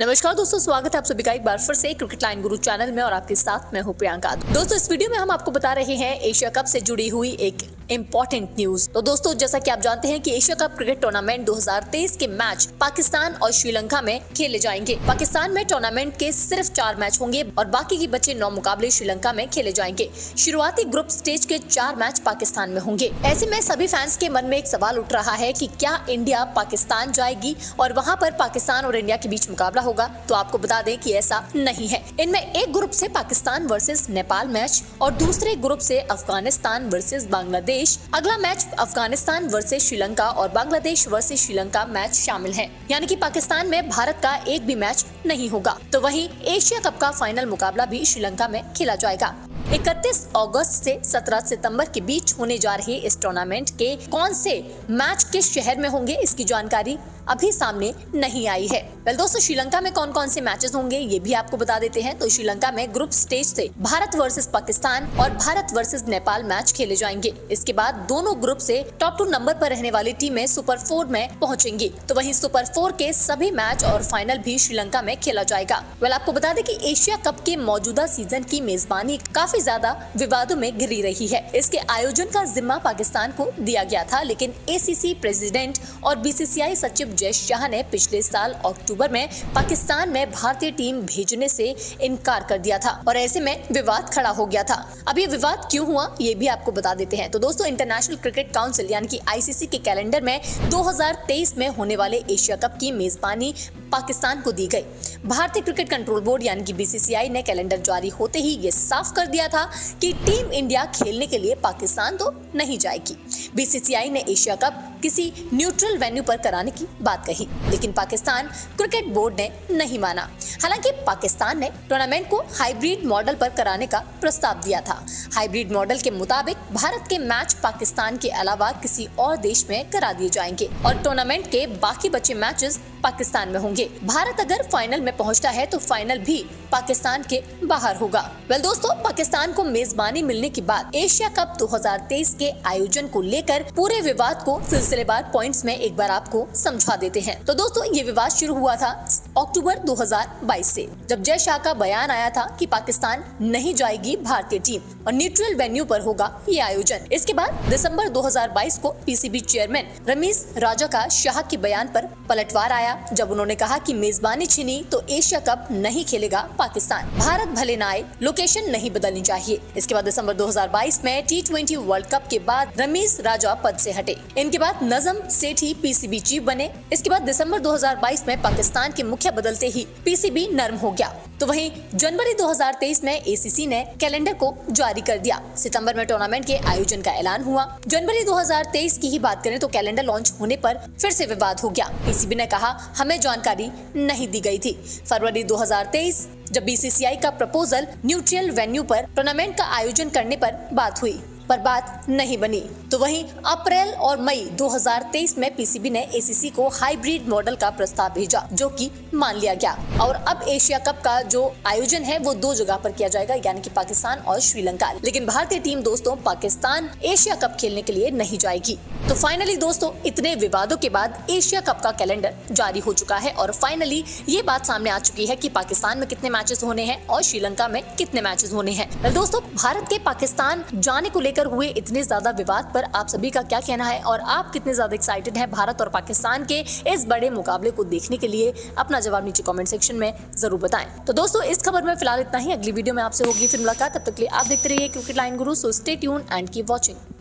नमस्कार दोस्तों, स्वागत है आप सभी का एक बार फिर से क्रिकेट लाइन गुरु चैनल में और आपके साथ मैं हूँ प्रियंका। दोस्तों, इस वीडियो में हम आपको बता रहे हैं, एशिया कप से जुड़ी हुई एक इंपॉर्टेंट न्यूज़ तो दोस्तों, जैसा कि आप जानते हैं कि एशिया कप क्रिकेट टूर्नामेंट 2023 के मैच पाकिस्तान और श्रीलंका में खेले जाएँगे। पाकिस्तान में टूर्नामेंट के सिर्फ़ चार मैच होंगे और बाकी के बचे नौ मुकाबले श्रीलंका में खेले जाएँगे। शुरुआती ग्रुप स्टेज के चार मैच पाकिस्तान में होंगे। ऐसे में सभी फैंस के मन में एक सवाल उठ रहा है की क्या इंडिया पाकिस्तान जाएगी और वहाँ पर पाकिस्तान और इंडिया के बीच मुकाबला होगा? तो आपको बता दें की ऐसा नहीं है। इनमें एक ग्रुप ऐसी पाकिस्तान वर्सेज नेपाल मैच और दूसरे ग्रुप ऐसी अफ़गानिस्तान वर्सेज बांग्लादेश बांग्लादेश अगला मैच अफ़गानिस्तान वर्सेज श्रीलंका और बांग्लादेश वर्सेज श्रीलंका मैच शामिल है। यानी कि पाकिस्तान में भारत का एक भी मैच नहीं होगा। तो वहीं एशिया कप का फाइनल मुकाबला भी श्रीलंका में खेला जाएगा। 31 अगस्त से 17 सितंबर के बीच होने जा रहे इस टूर्नामेंट के कौन से मैच किस शहर में होंगे इसकी जानकारी अभी सामने नहीं आई है। वेल दोस्तों, श्रीलंका में कौन कौन से मैचेस होंगे, ये भी आपको बता देते हैं। तो श्रीलंका में ग्रुप स्टेज से भारत वर्सेस पाकिस्तान और भारत वर्सेस नेपाल मैच खेले जाएँगे। इसके बाद दोनों ग्रुप से टॉप टू नंबर पर रहने वाली टीमें सुपर फोर में पहुंचेंगी। तो वहीं सुपर फोर के सभी मैच और फाइनल भी श्रीलंका में खेला जाएगा। वेल आपको बता दें की एशिया कप के मौजूदा सीज़न की मेजबानी काफ़ी ज़्यादा विवादों में घिरी रही है। इसके आयोजन का जिम्मा पाकिस्तान को दिया गया था, लेकिन एसीसी प्रेसिडेंट और बीसीसीआई सचिव जय शाह ने पिछले साल अक्टूबर में पाकिस्तान में भारतीय टीम भेजने से इनकार कर दिया था और ऐसे में विवाद खड़ा हो गया था। अब ये विवाद क्यों हुआ, ये भी आपको बता देते हैं। तो दोस्तों इंटरनेशनल क्रिकेट काउंसिल यानी कि आईसीसी के कैलेंडर में 2023 में होने वाले एशिया कप की मेजबानी पाकिस्तान को दी गई। भारतीय क्रिकेट कंट्रोल बोर्ड यानी कि बीसीसीआई ने कैलेंडर जारी होते ही ये साफ़ कर दिया था कि टीम इंडिया खेलने के लिए पाकिस्तान तो नहीं जाएगी। बीसीसीआई ने एशिया कप किसी न्यूट्रल वेन्यू पर कराने की बात कही, लेकिन पाकिस्तान क्रिकेट बोर्ड ने नहीं माना। हालाँकि पाकिस्तान ने टूर्नामेंट को हाइब्रिड मॉडल पर कराने का प्रस्ताव दिया था। हाइब्रिड मॉडल के मुताबिक भारत के मैच पाकिस्तान के अलावा किसी और देश में करा दिए जाएँगे और टूर्नामेंट के बाकी बचे मैचेस पाकिस्तान में होंगे। भारत अगर फाइनल में पहुँचता है तो फाइनल भी पाकिस्तान के बाहर होगा। वेल दोस्तों, पाकिस्तान को मेजबानी मिलने के बाद एशिया कप 2023 के आयोजन को लेकर पूरे विवाद को सिलसिलेवार पॉइंट्स में एक बार आपको समझा देते हैं। तो दोस्तों, ये विवाद शुरू हुआ था अक्टूबर 2022 से, जब जय शाह का बयान आया था कि पाकिस्तान नहीं जाएगी भारतीय टीम और न्यूट्रल वेन्यू पर होगा ये आयोजन। इसके बाद दिसंबर 2022 को पीसीबी चेयरमैन रमेश राजा का शाह के बयान पर पलटवार आया, जब उन्होंने कहा कि मेजबानी छीनी तो एशिया कप नहीं खेलेगा पाकिस्तान। भारत भले न आए लोकेशन नहीं बदलनी चाहिए। इसके बाद दिसंबर 2022 में टी ट्वेंटी वर्ल्ड कप के बाद रमेश राजा पद से हटे। इनके बाद नजम सेठी पीसीबी चीफ बने। इसके बाद दिसंबर 2022 में पाकिस्तान के मुखिया बदलते ही पीसीबी नर्म हो गया। तो वहीं जनवरी 2023 में एसीसी ने कैलेंडर को जारी कर दिया। सितंबर में टूर्नामेंट के आयोजन का ऐलान हुआ। जनवरी 2023 की ही बात करें तो कैलेंडर लॉन्च होने पर फिर से विवाद हो गया। पीसीबी ने कहा, हमें जानकारी नहीं दी गई थी। फरवरी 2023 जब बीसीसीआई का प्रपोजल न्यूट्रियल वेन्यू पर टूर्नामेंट का आयोजन करने पर बात हुई। पर बात नहीं बनी। तो वहीं अप्रैल और मई 2023 में पीसीबी ने एसीसी को हाइब्रिड मॉडल का प्रस्ताव भेजा, जो कि मान लिया गया। और अब एशिया कप का जो आयोजन है, वो दो जगह पर किया जाएगा, यानी कि पाकिस्तान और श्रीलंका। लेकिन भारतीय टीम दोस्तों, पाकिस्तान एशिया कप खेलने के लिए नहीं जाएगी। तो फाइनली दोस्तों, इतने विवादों के बाद एशिया कप का कैलेंडर जारी हो चुका है और फाइनली ये बात सामने आ चुकी है कि पाकिस्तान में कितने मैचेस होने हैं और श्रीलंका में कितने मैचेस होने हैं। दोस्तों, भारत के पाकिस्तान जाने को लेकर हुए इतने ज़्यादा विवाद पर आप सभी का क्या कहना है? और आप कितने ज़्यादा एक्साइटेड हैं भारत और पाकिस्तान के इस बड़े मुकाबले को देखने के लिए? अपना जवाब नीचे कॉमेंट सेक्शन में ज़रूर बताएँ। तो दोस्तों, इस खबर में फ़िलहाल इतना ही। अगली वीडियो में आपसे होगी फिर मुलाकात। तब तक लिए आप देखते रहिए cricket line guru so stay tuned and keep watching